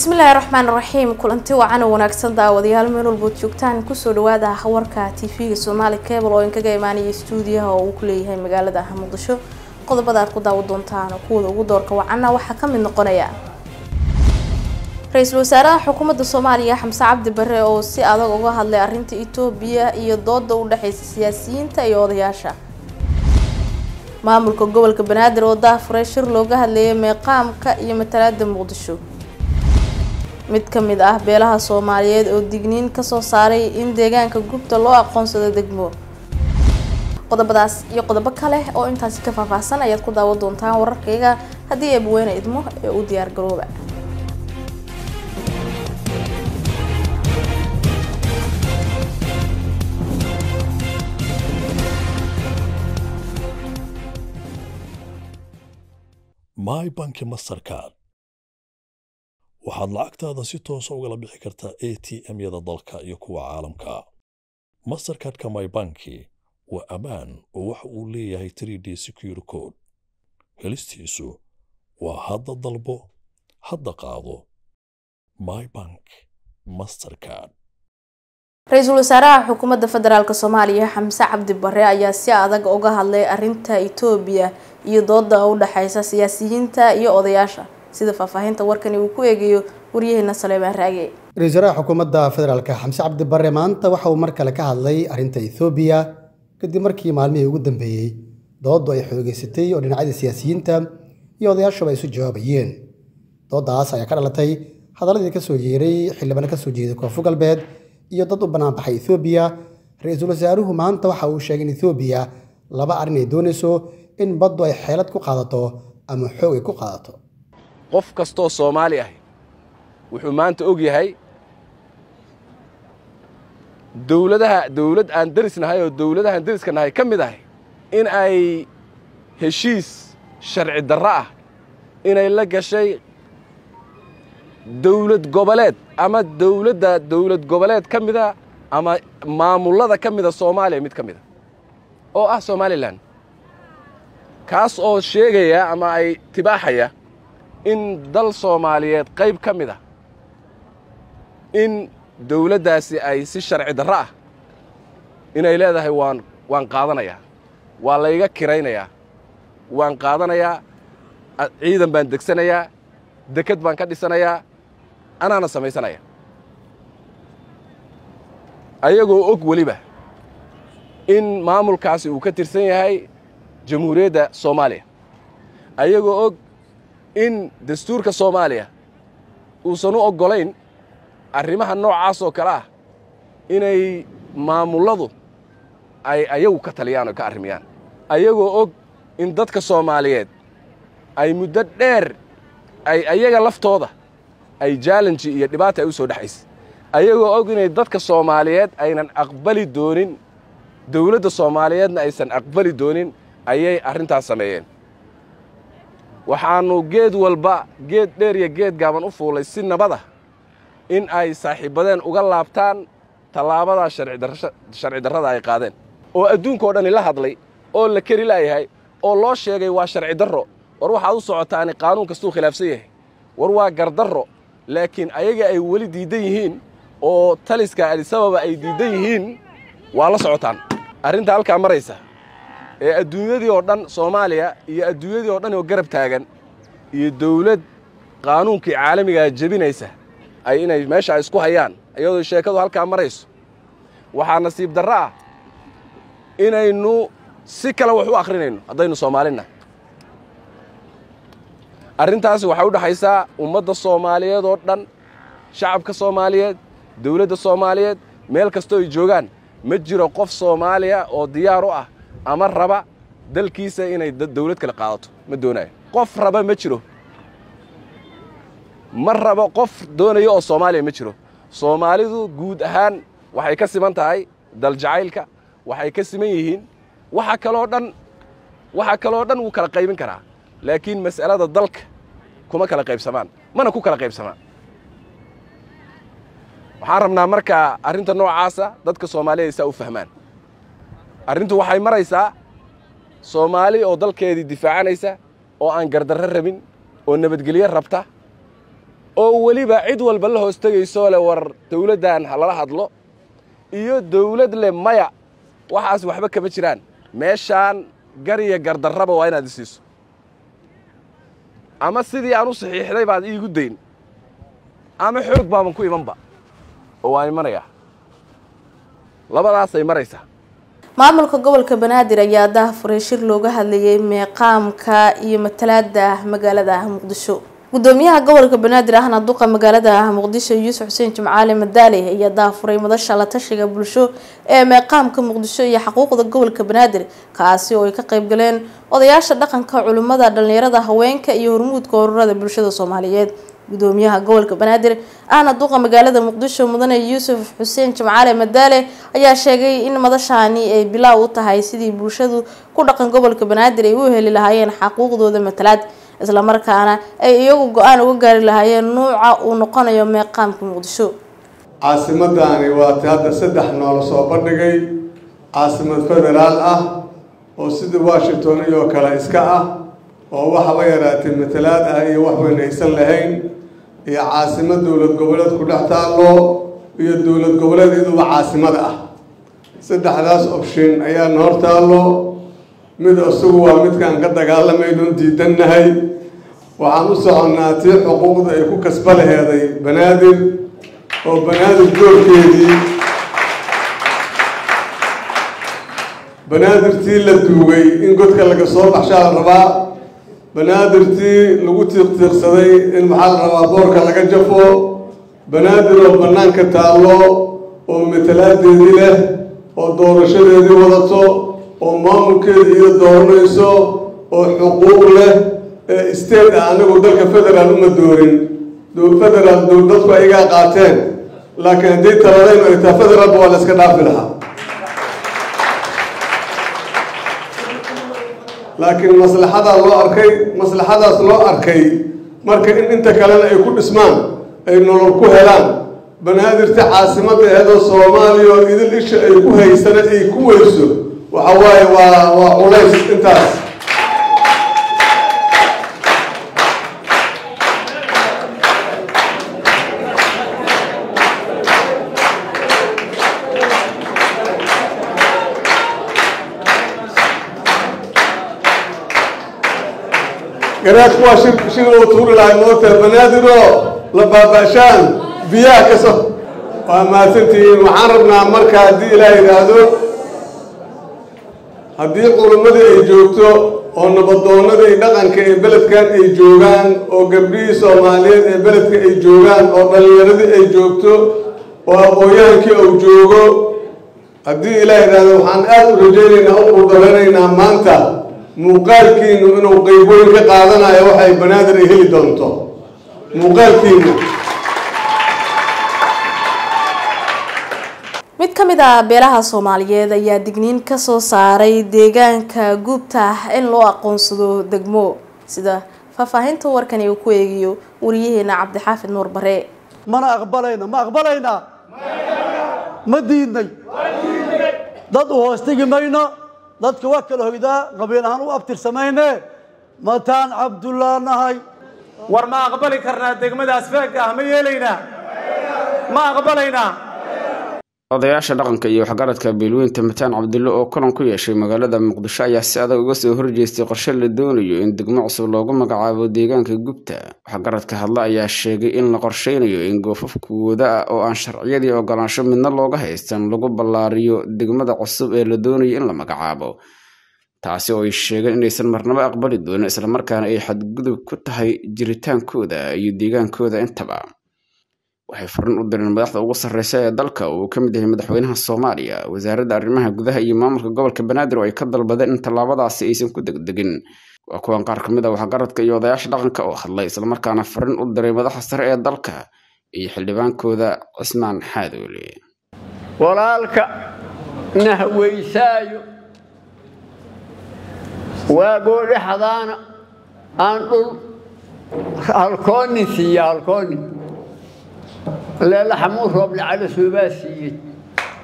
bismillaahi raxmaan raxiim kulanti wacan oo wanaagsan daawadayaal meel walbood joogtaan. Kusoo dhawaada warka tv-ga soomaali cable oo inkaga imaanaya stuudiyaha oo uu ku leeyahay magaalada muqdisho. Qodobada aad ku daawa doontaan kuwada ugu doorka wacana waxaa ka mid noqonaya. Ra'iisul wasaaraha xukuumadda soomaaliya xamse cabdi bare oo si adag uga hadlay arrinta itoobiya iyo dooda u dhexeysa siyaasiyiinta iyo odayaasha. Maamulka gobolka banaadir oo daafure shir looga hadleeyay meeqaamka iyo matalaada muqdisho mid ka mid ah beelaha soomaaliyeed oo digniin ka soo saaray in deegaanka gubta loo aqoonsado degmo. Qodobadaas iyo qodobo kale oo intaasi ka faahfaahsan ayaad ku daawan doontaan wararkayga haddii eebaweyne idmo ee u diyaar garooba. My banki mastercard waxaad lacagtaada si toosa ugala bixi kartaa a t m-yada dalka iyo kuwa caalamka. Mastercardka my banki waa ammaan oo waxa uu leeyahay tr d secure code. Helistiisu waa hadda dalbo hadda qaado. My bank mastercard. Ra'iisul wasaaraha xukuumadda federaalk soomaaliya xamse cabdi bare ayaa si adag uga hadlay arinta itoobiya iyo dooda u dhexeysa siyaasiyiinta iyo odayaasha sida faahfaahinta warkani uu ku eegayo waryaheena saleebaan raage ra'isul wasaaraha xukuumadda federaalk xamse cabdi bare maanta waxa uu mar kale ka hadlay arrinta ethoobiya kadib markii maalmihii ugu dambeeyey. Dooddu ay xoogeysatay oo dhinacyada siyaasiyiinta iyo odayaashuba ay isu jawaabayeen. Dooddaas ayaa ka dhalatay hadaladii ka soo yeeray xildhibano ka soo jeeday koonfur galbeed iyo dad u banaanbaxay ethoobiya ra'iisul wasaaruhu maanta waxa uu sheegay in ethoobiya laba arrin ay doonayso in baddu ay xeelad ku qaadato ama xoog ay ku qaadato qof kastoo soomaali ah wuxuu maanta og yahay dowladaha dowlad aan derisnahay oo dowladahaan deriska nahay ka mid ahay in ay heshiis sharci darro ah inay la gashay dowlad goboleed ama dowladda dowlad goboleed ka mida ama maamullada ka mida soomaaliya mid ka mida oo ah somalilan kaas oo sheegaya ama ay tibaaxaya in dal soomaaliyeed qayb ka mid a in dowladdaasi ay si sharci darro ah inay leedahay waan waan qaadanayaa waa layga kiraynayaa waan qaadanayaa ciidan baan degsanayaa deked baan ka dhisanayaa anaana samaysanaya. Ayagoo og weliba in maamulkaasi uu ka tirsan yahay jamhuuriyadda soomaaliya. Ayagoo og in dastuurka soomaaliya uusan u oggolayn arrimaha noocaas oo kale ah inay maamulladu ay ayagu ka taliyaan oo ka arrimiyaan ayagoo og in dadka soomaaliyeed ay muddo dheer ay ayaga laftooda ay jallenji iyo dhibaata ay u soo dhexaysa ayagoo og inay dadka soomaaliyeed aynan aqbali doonin dowladda soomaaliyeedna aysan aqbali doonin ayay arrintaas sameeyeen waxaannu geed walba geed dheer iyo geed gaaban u fuulay si nabada in ay saaxiibbadeen uga laabtaan tallaabadaa sharci darrada ay qaadeen. Oo adduunkao dhani la hadlay oo la keri laayahay oo loo sheegay waa sharci darro. War waxaad u socotaani qaanuun kastuu khilaafsan yahay. War waa gardarro laakiin ayaga ay weli diiddan yihiin oo taliska adisababa ay diiddan yihiin waa la socotaan. Arrinta halkaa maraysa ee adduunyadii oo dhan soomaaliya iyo adduunyadii oo dhan oo garab taagan iyo dawlad qaanuunkii caalamigaa jebinaysa ay inay meesha isku hayaan iyadoo sheekadu halkaa marayso. Waxaa nasiib darro ah inaynu si kale wax u akhrinayno haddaynu soomaalina arrintaasi waxay u dhexaysaa ummadda soomaaliyeed oo dhan shacabka soomaaliyeed dawladda soomaaliyeed meel kastoo ay joogaan. Ma jiro qof soomaaliya oo diyaar u ah ama raba dalkiisa inay dawlad kale qaadato ma doonayo. Qof raba ma jiro. Ma rabo qof doonaya oo soomaaliya ma jiro. Soomaalidu guud ahaan waxay ka siman tahay daljacaylka waxay ka siman yihiin waxa kaloo dhan waxa kaloo dhan wuu kala qaybin karaa. Laakiin mas'alada dalka kuma kala qaybsamaan mana ku kala qaybsamaan. Waxaan rabnaa markaa arrinta noocaasa dadka soomaaliyeed saa u fahmaan arrintu waxay maraysaa soomaali oo dalkeedii difaacanaysa oo aan gardarro rabin oo nabadgelyo rabta oo weliba cid walba la hoos tegaysoo leh war dawladdan lala hadlo iyo dawlad leh maya waxaas waxba kama jiraan. Meeshaan gar iyo gardarraba waa inaad isiiso. Ama sidii aan u saxiixday baad iigu dayn ama xoog baaban ku imanba oo waan imanayaa labadaasay maraysaa maamulka gobolka banaadir ayaa daahfuray shir looga hadlayay meeqaamka iyo matalaada magaalada muqdisho. Gudoomiyaha gobolka banaadir ahna duqa magaalada muqdisho yuusuf xuseen jimcaali madaale ayaa daafuray madasha la tashiga bulsho ee meeqaamka muqdisho iyo xuquuqda gobolka banaadir kaasi oo ay ka qayb galeen odayaasha dhaqanka culimmada dhalinyarada haweenka iyo hormuudka ururada bulshada soomaaliyeed gudoomiyaha gobolka banaadir. Ahna duqa magaalada muqdisho mudane yuusuf xuseen jimcaale madaale ayaa sheegay in madashaani ay bilaaw u tahay sidii bulshadu ku dhaqan gobolka banaadir ay u heli lahaayeen xaquuqdooda matalaad islamarkaana ay iyagu go'aan uga gaari lahaayeen nuuca uu noqonayo meeqaamka muqdisho. Caasimaddaani waa ti hadda saddex noola soo bandhigay. Caasimad federaal ah oo sidii washington iyoo kale iska ah oo waxaba yaraatee matalaad ah iyo wax weyn aysan lahayn iyo caasimad dowlad goboleed ku dhex taallo iyo dowlad goboleed iyaduba caasimada ah. Saddexdaas option ayaana hor taallo. Mid isagu waa midkaan ka dagaalamaynon diidannahay. Waxaan u soconnaa tii xuquuqda ay ku kasba laheeday banaadir oo banaadir doorkeedii banaadirtii la duugay in godka laga soo baxshaa la rabaa banaadirtii lagu tiiqtiiqsaday in maxaa la rabaa boorka laga jafo banaadir oo bannaanka taallo oo matalaadeedii leh oo doorashadeedii wadato oo maamulkeeda iyo dooranayso oo xuquuq leh ee state ah anagu dalka federaal uma doorin. Federaal dadku ayagaa qaateen laakiin haddii taladaynu ay federaalba waa la iska dhaafi lahaa laakiin maslaxadaa loo arkay maslaxadaas loo arkay marka in inta kalena ay ku dhismaan ay nolol ku helaan. Banaadirta caasimadda eedoo soomaaliya oo idil isha ay ku haysana ay ku weyso waxa waaye waa waa culays intaas garaadku waa shir shir uu tuuri lahay moogtahay banaadiroo la baabaashaan biyaha ka waa mahadsantihiin waxaan rabnaa marka haddii ilaah yidhaahdo haddii culummadii ay joogto oo nabadoonnadii dhaqanka ee beledkan ay joogaan oo gabdhihii soomaaliyeed ee beledka ay joogaan oo dhallinyaradii ay joogto oo aqoon-yahankii uu joogo haddii ilaah yidhaahdo waxaan aad u rajaynaynaa u qurdalanaynaa maanta muuqaalkiinu inuu qeybooyin ka qaadanayo waxay banaadir ay heli doonto. Muuqaalkiinu. Mid ka mid ah beelaha soomaaliyeed ayaa digniin ka soo saaray deegaanka guubta ah in loo aqoonsado degmo sida faahfaahinta warkani uu ku eegiyo wariyaheena cabdixaafid nuur bare mana aqbalayno ma aqbalaynaa ma diidnay? Dad u hoostegi mayno dadka waa kala hoydaa qabiil ahaan u abtirsamayne mataan cabdullah nahay. War ma aqbali karnaa degmadaas feega ah ma yeelaynaa ma aqbalaynaa odayaasha dhaqanka iyo waxgaradka beelweynta mataan cabdulle oo kulan ku yeeshay magaalada muqdisho ayaa si adag uga soo horjeestay qorshe la doonayo in degmo cusub loogu magacaabo deegaanka gubta. Waxgaradka hadle ayaa sheegay in la qorsheynayo in goofafkooda ah oo aan sharciyadii ogolaansho midna looga haystan lagu ballaariyo degmada cusub ee la doonayo in la magacaabo. Taasi oo ay sheegeen inaysan marnabo aqbali doonin islamarkaana ay xadgudub ku tahay jiritaankooda iyo deegaankooda intaba waxay farin u direen madaxda ugu sarreysa ee dalka. Uu ka mid yahay madaxweynaha soomaaliya wasaaradda arrimaha gudaha iyo maamulka gobolka banaadir oo ay ka dalbadeen in tallaabadaasi aysan ku degdegin. Waa kuwan qaar ka mid ah waxgaradka iyo odayaasha dhaqanka oo hadlay islamarkaana farin u diray madaxda sare ee dalka iyo xildhibaankooda cismaan xaadoole walaalka nahweysaayo waagoo dhexdaana aan dhul halkoonin siiya halkoonin xamuud rooble cali soobaa siiyey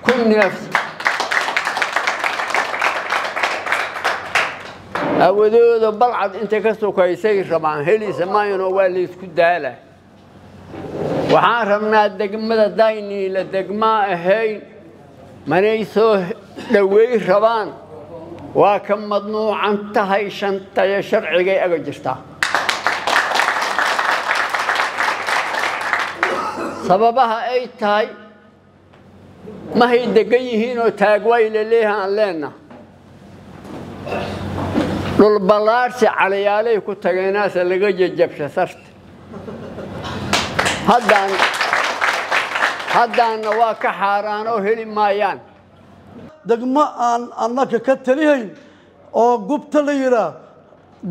kun neef awadooda balcad inta ka sokaysay rabaan helisa maayano waa laysku daala waxaan rabnaa degmada dayniila degmaa ahayn manay soo dhoweey rabaan waa ka madnuucan tahay shantayo sharcigay aga jirtaa sababaha ay tahay mahay degan yihiinoo taagwayla leehaan leenna. Dhulballaarsi caliyaalay ku tageenaase laga jejabsha sarta. Haddaan haddaanna waa ka xaaraanoo heli maayaan. Degmo aan annaka ka talihayn oo gubta la yidhaah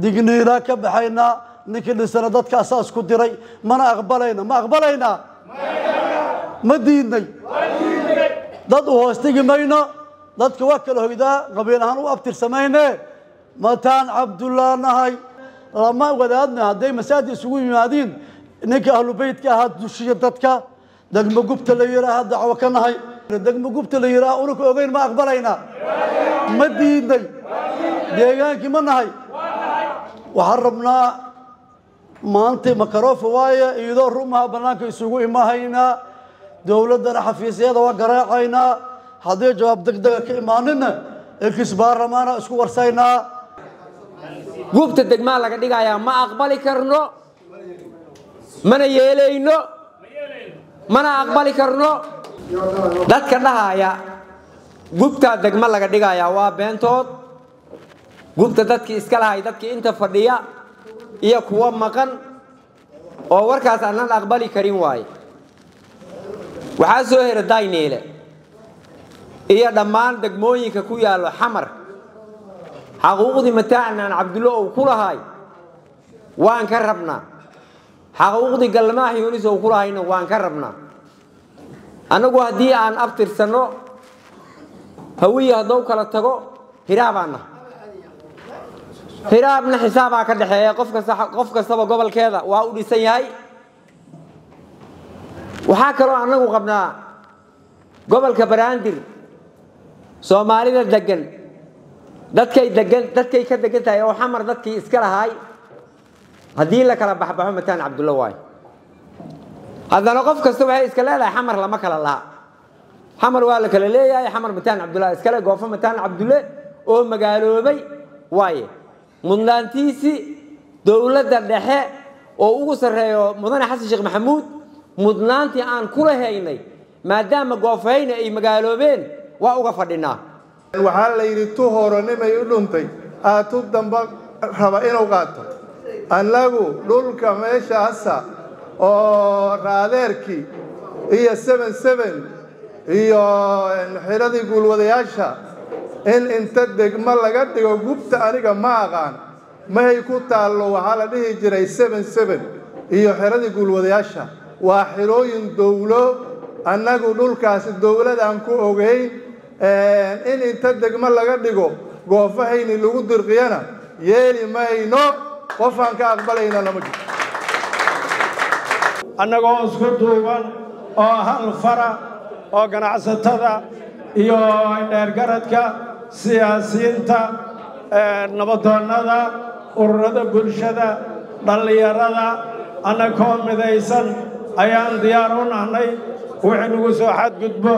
digniinaa ka baxaynaa ninkii dhisana dadka asaas ku diray mana aqbalayna ma aqbalaynaa ma diidnay dad u hoostigi mayno dadka waa kala hoydaa qabiil ahaan u abtirsamayne mataan cabdullah nahay. Lama wadaadna hadday masaajid isugu yimaadiin ninka ahlu beytka ahaa dushiya dadka. Degmo gubta la yidhaaha dacwo ka nahay. Degmo gubta la yidhaaha unaka ogeyn ma aqbalaynaa ma diidnay deegaankii ma nahay. Waxaan rabnaa maanta makarofa waaye iidoo rumaha bannaanka isugu imahaynaa dowladdana xafiisyada waa garaacaynaa haddii jawaab degdega ka imaaninna ekis baarlamaana isku warsaynaa gubta degmaa laga dhigayaa ma aqbali karno? Mana yeelayno? Mana aqbali karno? Dadka dhahaya gubtaa degma laga dhigayaa waa beentood. Gubta dadkii iska lahay dadkii inta fadhiya iyo kuwa maqan oo warkaas aanan aqbali karin waaye waxaa soo hera dayneele. Iyo dhammaan degmooyinka ku yaallo xamar. Xaquuqdii mataacanaan cabdullo uu ku lahay waan ka rabnaa. Xaquuqdii galmaax yunis uu ku lahayna waan ka rabnaa. Annagu haddii aan abtirsanno hawiya haddou kala tago hiraabaanna hiraabna xisaabaa ka dhexeeya qof kastaba gobolkeeda waa u dhisan yahay waxaa kaloo annagu qabnaa gobolka baraandir soomaalida degan dadkay degan dadkay ka degan tahay oo xamar dadkii iska lahaay. Haddii la kala baxbaxo mataan cabdulla waayo haddana qof kasta waxay iska leedahay xamar lama kala laha xamar waa la kala leeyahay xamar mataan cabdulla iskale goofo mataan cabdulle oo magaaloobay waaye. Mudnaantiisii dowladda dhexe oo ugu sarreeyo mudane xasan sheekh maxamuud mudnaantii aan kula haynay maadaama goofayna ay magaaloobeen waa uga fadhinaa waxaa la yidhi tu horonimay u dhuntay. Aad tu damba raba inuu qaato. Annagu dhulka meeshaasa oo raadeerkii iyo seben seben iyo xiradii guulwadayaasha in inta degmo laga dhigo gubta aniga ma aqaan. Mahay ku taallo waxaa la dhihi jiray seben seben iyo xiradii guulwadayaasha waa xirooyin dowlo annagu dhulkaasi dowladaan ku ogeyn in inta degmo laga dhigo goofahayni lagu dirqiyana yeeli mayno. Qofaan ka aqbalaynana ma jiro. Annagoo isku duuban oo hal fara oo ganacsatada iyo dheergaradka siyaasiyiinta nabadoonnada ururada bulshada dhallinyarada annagoo midaysan ayaan diyaar u nahnay wixii nagu soo xadgudbo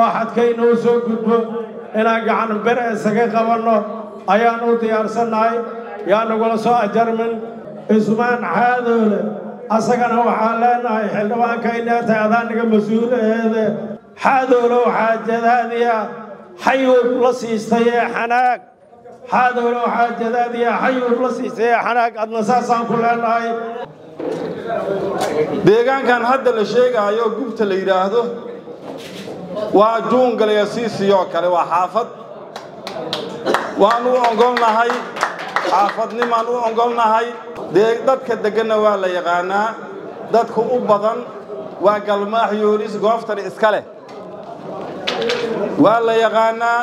oo xadkaynuu soo gudbo inaan gacan bere isaga qabanno ayaan u diyaarsannahay yaa nagula soo ajarmin. Ismaan xaadoole asagana waxaan leenahay xildhibaanka ineertay adaaniga mas'uulaheede xaadoolow xaajadaadiya xayuub la siistay ee xanaag. Xaadoolow xaajadaadiya xayuub la siistay ee xanaag. Adna saasaan ku leenahay deegaankan hadda la sheegaayo gubta la yidhaahdo waa juungalaya siisiyoo kale waa xaafad. Waan u ogolnahay xaafadnimaan u ogolnahay dadka degganna waa la yaqaanaa dadka u badan waa galmaax yoolis gooftan iska leh. Waa la yaqaanaa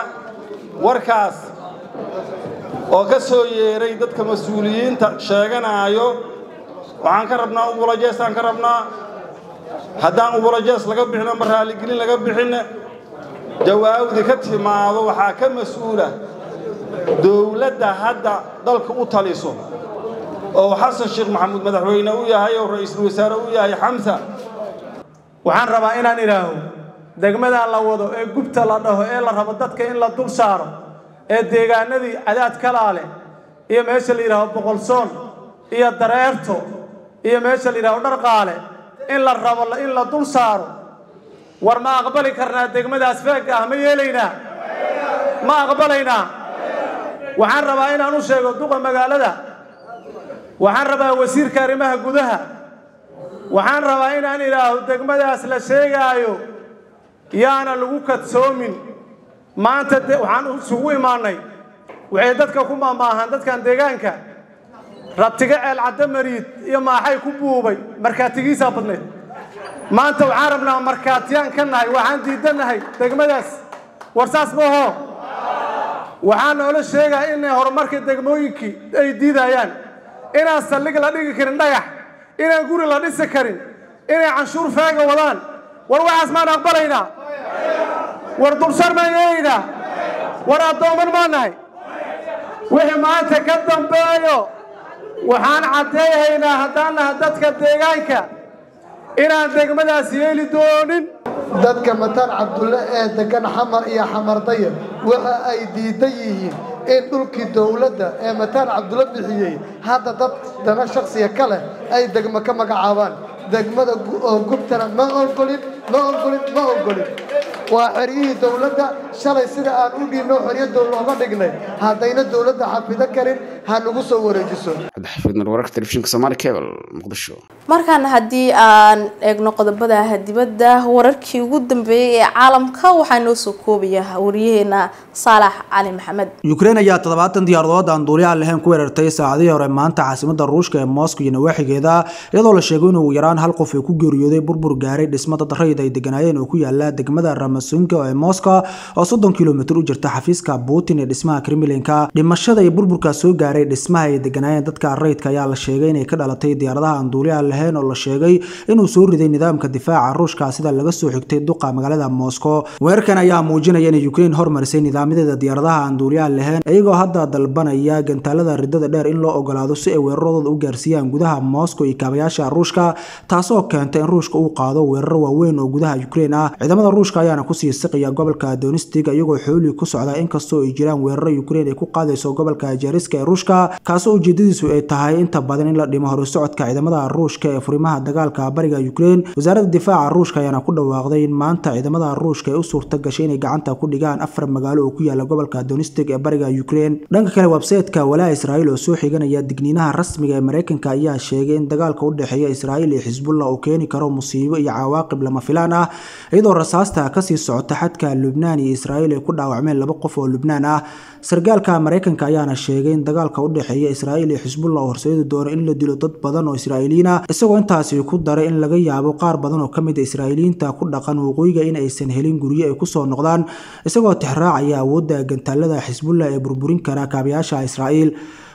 warkaas oo ka soo yeeray dadka mas'uuliyiinta sheeganaayo waxaan ka rabnaa ubulajeesaan ka rabnaa haddaan ubulajees laga bixin ama raaligelin laga bixinne jawaabdi ka timaado waxaa ka mas'uula dowladda hadda dalka u taliso. Oo xasan sheekh maxamuud madaxweyne u yahay oo ra'iisul wasaare u yahay xamsa. Waxaan rabaa inaan idhaaho degmadan la wado ee gubta la dhaho ee la rabo dadka in la dul saaro ee deegaanadii cadaad kalaale iyo meesha la yidhaaho boqolsoon iyo dareerto iyo meesha la yidhaaho dharqaale in la rabo in la dul saaro. War ma aqbali karnaa degmadaas feegga ah ma yeelaynaa? Ma aqbalaynaa? Waxaan rabaa inaan u sheego duqa magaalada. Waxaan rabaa wasiirka arrimaha gudaha. Waxaan rabaa inaan idhaaho degmadaas la sheegaayo yaana lagu kadsoomin. Maanta waxaan isugu imaannay waxay dadka ku maamaahaan dadkan deegaanka rabtiga ceel cadda mariid iyo maaxay ku buubay markaatigiisaa badnayd. Maanta waxaan rabnaa markaatiyaan ka nahay waxaan diidannahay degmadaas. War saas maho waxaa noola sheegaa inay horumarka degmooyinkii ay diidayaan. Inaan saldhig la dhigi karin dhagax inaan guri la dhisi karin inay canshuur feega wadaan. War waxaas maan aqbalaynaa war dulsar maan yeelaynaa war addooman maa nahay? Wixii maanta ka dambeeyo waxaan caddeeyahaynaa haddaan naha dadka deegaanka inaan degmadaas yeeli doonin. Dadka mataan cabdulle ee degan xamar iyo xamardaya waxa ay diidan yihiin in dhulkii dowladda ee mataan cabdulle bixiyey. Hadda dad dana shakhsiga ka leh ay degmo ka magacaabaan. Degmada oo gubtana ma ogolin ma ogolin ma ogolin waa xeryihii dowladda. Shalay sida aan u dhiinno xeryo dowla oga dhignay. Haddayna dowladda xafido karin ha nagu soo wareejiso. Markaana haddii aan eegno qodobada dibadda wararkii ugu dambeeyey ee caalamka waxaa noo soo koobaya wariyaheena saalax cali maxamed. Yukrain ayaa toddobaatan diyaaradood aan duuli aan lahayn ku weerartay saacadihii hore maanta caasimada ruushka ee moscow iyo nawaaxigeeda iyadoo la sheegay inuu yaraan hal qof ay ku geeriyooday burbur gaaray dhismo dad rayid ay deganaayeen oo ku yaalla degmada ramasunka ee moscow oo soddon kilomitir u jirta xafiiska putin ee dhismaha kremlinka. Dhimashada iyo burburka soo gaaray dhismaha ay deganaayeen dadka rayidka ayaa la sheegay inay ka dhalatay diyaaradaha aan duuli aan lahayn oo la sheegay inuu soo riday nidaamka difaaca ruushka sida laga soo xigtay duqa magaalada moscow. Weerarkan ayaa muujinaya inay ukraine hormarisay nidaamyadeeda diyaaradaha aan duuliyaal lahayn iyagoo hadda dalbanaya gantaalada ridada dheer in loo ogolaado si ay weeraradooda u gaarsiiyaan gudaha moscow iyo kaabayaasha ruushka taasoo keentay in ruushka uu qaado weeraro waaweyn oo gudaha ukraine ah. Ciidamada ruushka ayaana ku sii siqaya gobolka donistig iyagoo xooli ku socda inkastoo ay jiraan weeraro ukraine ay ku qaadayso gobolka jariska ee ruushka kaasoo ujeedadiisu ay tahay inta badan in la dhimo horusocodka ciidamada ruushka ee furimaha dagaalka bariga ukraine wasaaradda difaaca ruushka ayaana ku dhawaaqday in maanta ciidamada ruushka ay u suurta gashay inay gacanta ku dhigaan afar magaalo oo ku yaalla gobolka donistig ee bariga ukraine dhanka kale websayteka walaa israa'iil oo soo xiganaya digniinaha rasmiga ee mareykanka ayaa sheegay in dagaalka u dhexeeya israa'iil iyo xisbullah uu keeni karo musiibo iyo cawaaqib lama filaan ah iyadoo rasaasta ka sii socota xadka lubnaan iyo israa'iil ay ku dhaawacmeen laba qof oo lubnaan ah. Sargaalka mareykanka ayaana sheegay in dagaalka u dhexeeya israa'iil iyo xisbullah oo horseedi doono in la dilo dad badan oo israa'iiliyiin ah isagoo intaasi ku daray in laga yaabo qaar badan oo ka mid a israa'iiliyiinta ku dhaqan waqooyiga in aysan helin guryo ay ku soo noqdaan isagoo tixraacaya awoodda gantaalada xisbullah ee burburin kara kaabayaasha israa'iil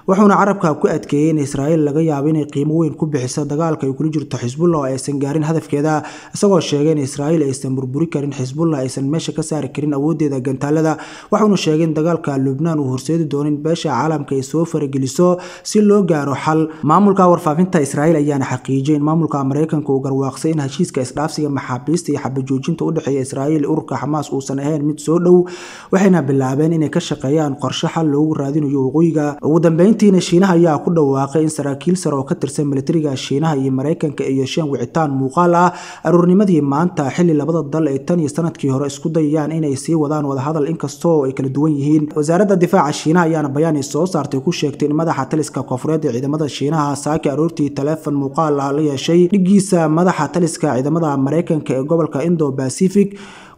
wuxuuna carabka ku adkeeyey in israa'iil laga yaabo inay qiimo weyn ku bixiso dagaalka ay kula jirto xisbullah oo aysan gaarin hadafkeeda isagoo sheegay in israa'iil aysan burburi karin xisbullah aysan meesha ka saari karin awooddeeda gantaalada. Wuxuuna sheegay in dagaalka lubnaan uu horseedi doono in beesha caalamka ay soo farageliso si loo gaaro xal. Maamulka warfaafinta israa'iil ayaana xaqiijiyay in maamulka mareykanka uu garwaaqsay in heshiiska isdhaafsiga maxaabiista iyo xabajoojinta u dhexeeya israa'iil ururka xamaas uusan ahayn mid soo dhow waxayna bilaabeen inay ka shaqeeyaan qorshe xal loogu raadinayo waqooyiga. Ugu dambeyn intiina shiinaha ayaa ku dhawaaqay in saraakiil sare oo ka tirsan militariga shiinaha iyo mareykanka ay yeesheen wicitaan muuqaal ah. Aruurnimadii maanta xilli labada dal ay tan iyo sannadkii hore isku dayayaan inay sii wadaan wadahadal inkastoo ay kala duwan yihiin. Wasaaradda difaaca shiinaha ayaana bayaan ay soo saartay ku sheegtay in madaxa taliska koonfureed ee ciidamada shiinaha saaki aroortii taleefon muuqaal ah la yeeshay. Dhigiisa madaxa taliska ciidamada mareykanka ee gobolka indo pacific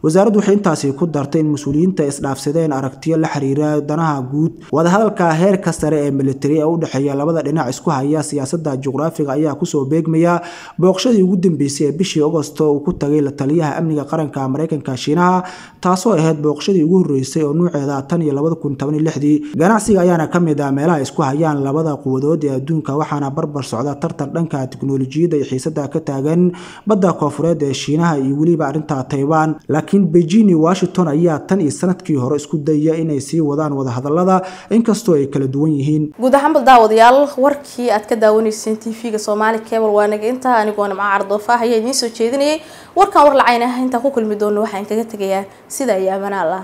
wasaaraddu waxay intaasi ku dartay in mas'uuliyiinta isdhaafsadeen aragtiyo la xiriira danaha guud. Wadahadalka heerka sare ee militari ee u dhexeeya labada dhinac isku haya siyaasadda juqraafiga ayaa ku soo beegmaya. Booqshadii ugu dambeysay ee bishii agosto uu ku tagay la taliyaha amniga qaranka mareykanka shiinaha taasoo ahayd booqshadii ugu horreysay oo nuuceeda tan iyo labada kun toban iyo lixdii. Ganacsiga ayaana ka mid ah meelaha isku hayaan labada quwadood ee adduunka waxaana barbar socda tartan dhanka tiknolojiyadda iyo xiisada ka taagan badda koonfureed ee shiinaha iyo weliba arrinta taybaan laakiin beijing iyo washington ayaa tan iyo sannadkii hore isku dayaya inay sii wadaan wadahadalada inkastoo ay kala duwan yihiin. Guud ahaanba daawadayaal warkii aad ka daawanayseen tv-ga soomaali cable waa naga intaa anigoo nimco cardoofa ayaa idiin soo jeedinayay. Warkan war lacayna intaan ku kulmi doono waxaan kaga tegayaa sida iyo amanaal ah